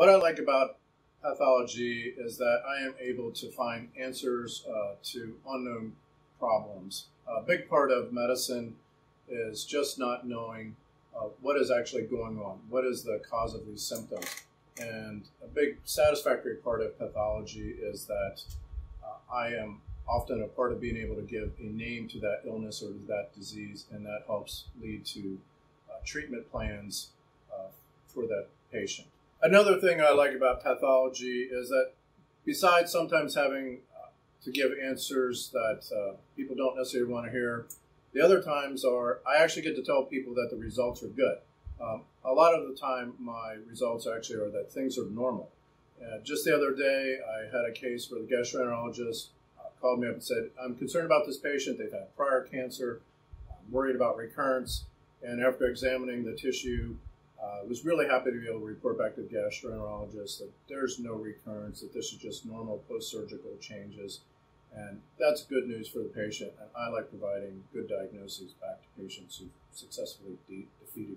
What I like about pathology is that I am able to find answers uh, to unknown problems. A big part of medicine is just not knowing uh, what is actually going on, what is the cause of these symptoms. And a big satisfactory part of pathology is that uh, I am often a part of being able to give a name to that illness or to that disease, and that helps lead to uh, treatment plans uh, for that patient. Another thing I like about pathology is that besides sometimes having uh, to give answers that uh, people don't necessarily want to hear, the other times are I actually get to tell people that the results are good. Um, a lot of the time, my results actually are that things are normal. Uh, just the other day, I had a case where the gastroenterologist uh, called me up and said, I'm concerned about this patient. They've had prior cancer. I'm worried about recurrence. And after examining the tissue, I uh, was really happy to be able to report back to the gastroenterologist that there's no recurrence, that this is just normal post surgical changes. And that's good news for the patient. And I like providing good diagnoses back to patients who've successfully de- defeated